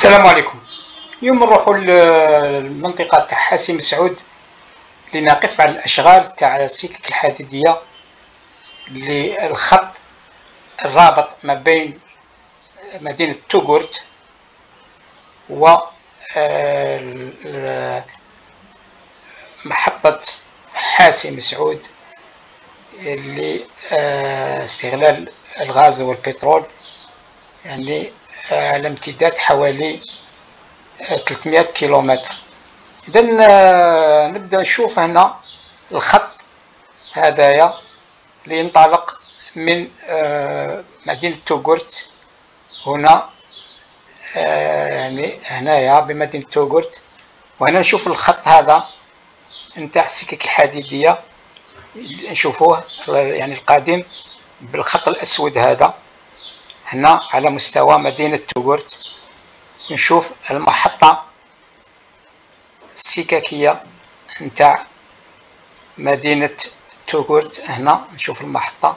السلام عليكم. اليوم نروحوا للمنطقة تاع حاسم سعود لنقف على الأشغال تاع السكك الحديدية للخط الرابط ما بين مدينة توغورت و آه، محطة حاسم سعود لاستغلال الغاز والبترول. يعني على امتداد حوالي 300 كيلومتر. اذا آه، نبدأ نشوف هنا الخط هذايا اللي ينطلق من آه، مدينة توغورت. هنا آه، يعني هنايا بمدينة توغورت. وهنا نشوف الخط هذا نتاع السكك الحديدية. نشوفوه يعني القادم بالخط الأسود هذا. هنا على مستوى مدينة توغورت نشوف المحطة السككية نتاع مدينة توغورت. هنا نشوف المحطة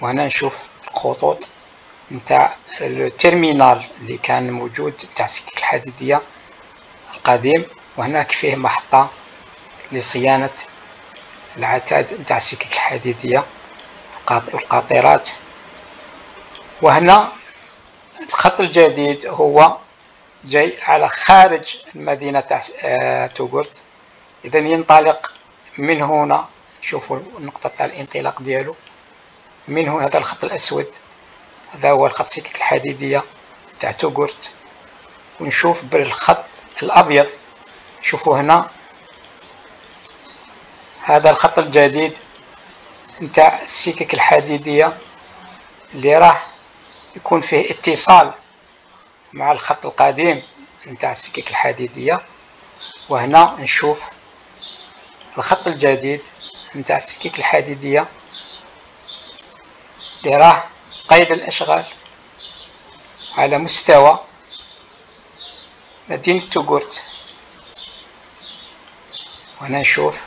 وهنا نشوف الخطوط نتاع ال terminal اللي كان موجود نتاع السكك الحديدية القديم. وهناك فيه محطة لصيانة العتاد نتاع السكك الحديدية والقاطرات وهنا الخط الجديد هو جاي على خارج المدينة تاع آه، توغورت. إذا ينطلق من هنا شوفوا النقطة تاع الانطلاق ديالو. من هنا هذا الخط الأسود هذا هو الخط سكك الحديدية تاع توغورت. ونشوف بالخط الأبيض شوفوا هنا. هذا الخط الجديد نتاع السكك الحديدية اللي راه يكون فيه اتصال مع الخط القديم نتاع السكك الحديدية. وهنا نشوف الخط الجديد نتاع السكك الحديدية. اللي راه قيد الأشغال على مستوى مدينة توغورت. وهنا نشوف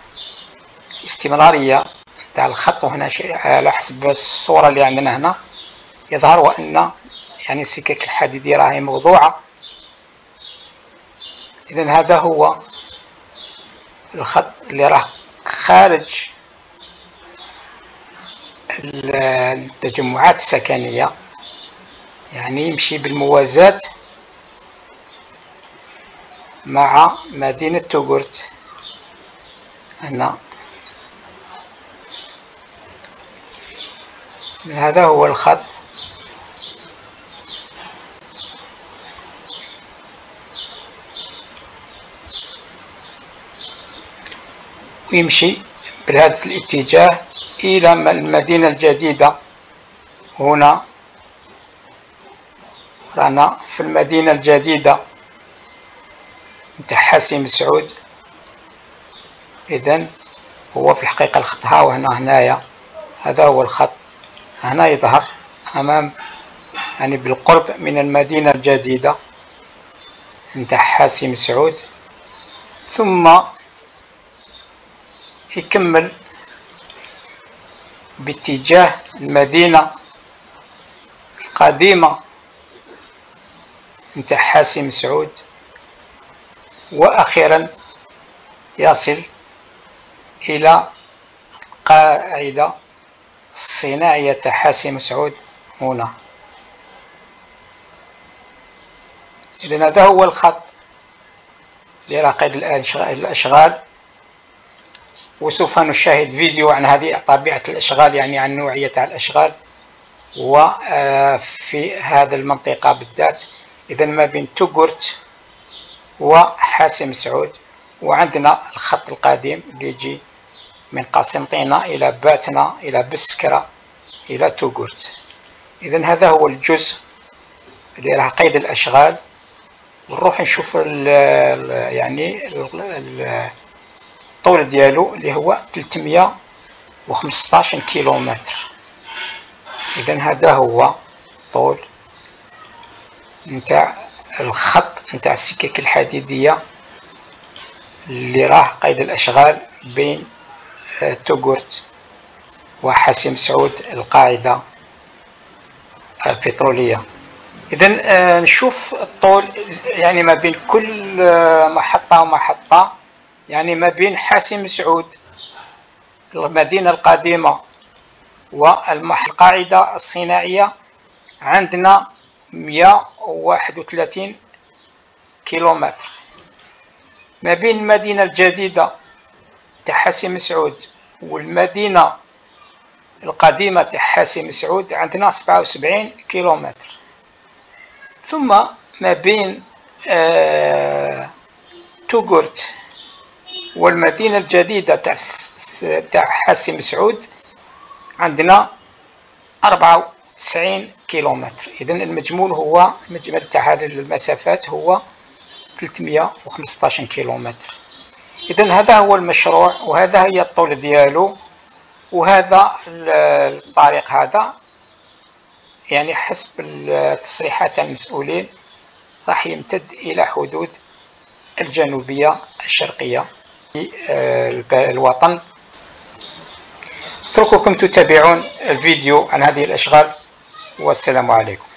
استمرارية تاع الخط. وهنا على حسب الصورة اللي عندنا هنا. يظهر وأن يعني السكك الحديدية راهي موضوعة. إذا هذا هو الخط اللي راه خارج التجمعات السكنية. يعني يمشي بالموازاة مع مدينة توغورت. هنا هذا هو الخط ويمشي بهذا الاتجاه إلى المدينة الجديدة. هنا رانا في المدينة الجديدة. نتاع حاسم سعود. إذن هو في الحقيقة الخط. ها وهنا هنايا. هذا هو الخط. هنا يظهر أمام يعني بالقرب من المدينة الجديدة. نتاع حاسم سعود. ثم يكمل باتجاه المدينة القديمة. نتاع حاسم سعود وأخيرا يصل إلى قاعدة صناعية. حاسم سعود هنا. إذا هذا هو الخط لرقيد الأشغال. وسوف نشاهد فيديو عن هذه طبيعة الأشغال يعني عن نوعية الأشغال وفي هذا المنطقة بالذات. إذا ما بين توغورت وحاسم سعود وعندنا الخط القديم اللي يجي من قسنطينة إلى باتنا إلى بسكرة إلى توغورت. إذا هذا هو الجزء اللي راه قيد الأشغال. نروح نشوف ال يعني الطول ديالو اللي هو 315 كيلومتر. إذا هذا هو طول نتاع الخط نتاع السكك الحديدية اللي راه قيد الأشغال بين توغورت وحاسم سعود القاعدة البترولية. إذا آه، نشوف الطول يعني ما بين كل آه، محطة ومحطة. يعني ما بين حاسم سعود المدينة القديمة والقاعدة الصناعية عندنا 131 كيلومتر. ما بين المدينة الجديدة تاع حاسم سعود والمدينة القديمة تاع حاسم سعود عندنا 77 كيلومتر. ثم ما بين آه توغورت. والمدينة الجديدة تاع تاع حاسم سعود عندنا أربعة وتسعين كيلومتر. إذا المجمول هو المجمل تاع هذه المسافات هو 315 كيلومتر. إذا هذا هو المشروع وهذا هي الطول ديالو وهذا الطريق هذا. يعني حسب التصريحات المسؤولين راح يمتد إلى حدود الجنوبية الشرقية. الوطن. اترككم تتابعون الفيديو عن هذه الأشغال والسلام عليكم.